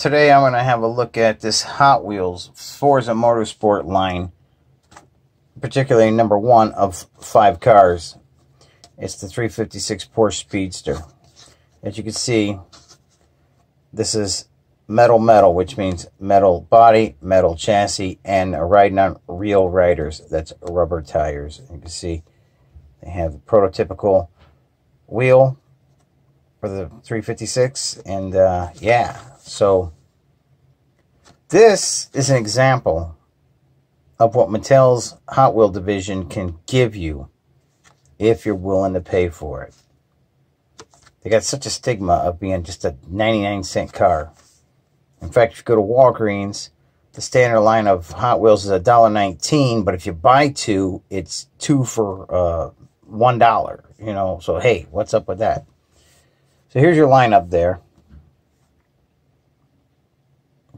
Today I'm going to have a look at this Hot Wheels Forza Motorsport line, particularly number one of five cars. It's the 356 Porsche Speedster. As you can see, this is metal metal, which means metal body, metal chassis, and riding on real riders. That's rubber tires. You can see they have the prototypical wheel for the 356, and uh, yeah, so this is an example of what Mattel's Hot Wheel division can give you if you're willing to pay for it. They got such a stigma of being just a 99 cent car. In fact, if you go to Walgreens, the standard line of Hot Wheels is $1.19, but if you buy two, it's two for uh, $1, you know. So, hey, what's up with that? So here's your lineup there.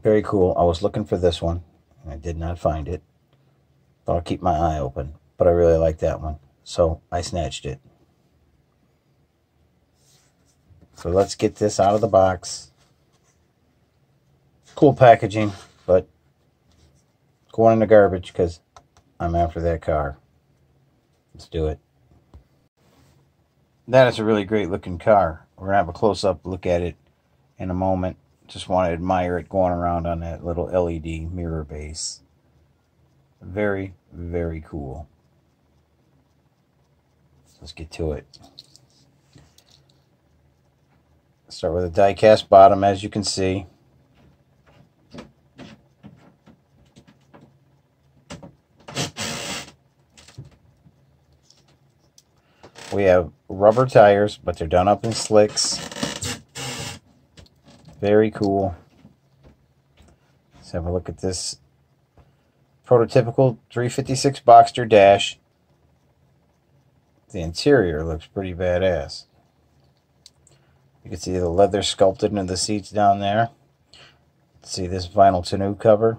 Very cool. I was looking for this one, and I did not find it. But I'll keep my eye open. But I really like that one, so I snatched it. So let's get this out of the box. Cool packaging, but going in the garbage because I'm after that car. Let's do it. That is a really great looking car. We're going to have a close-up look at it in a moment. Just want to admire it going around on that little LED mirror base. Very, very cool. let's get to it. Start with a die-cast bottom, as you can see. We have rubber tires, but they're done up in slicks. Very cool. Let's have a look at this prototypical 356 Boxster dash. The interior looks pretty badass. You can see the leather sculpted into the seats down there. See this vinyl tonneau cover,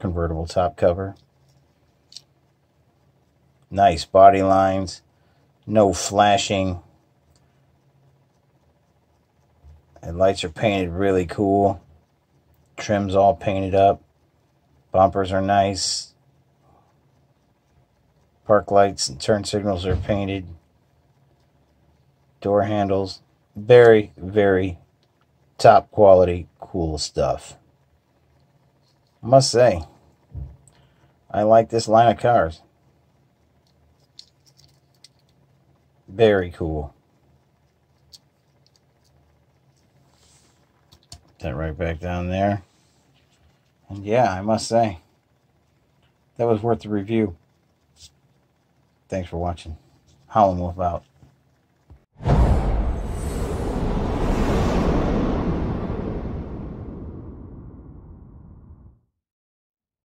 convertible top cover. Nice body lines no flashing. And lights are painted really cool. Trim's all painted up. Bumpers are nice. Park lights and turn signals are painted. Door handles. Very, very top quality, cool stuff. I must say, I like this line of cars. Very cool. That right back down there. And yeah, I must say, that was worth the review. Thanks for watching. Howlin' Wolf out.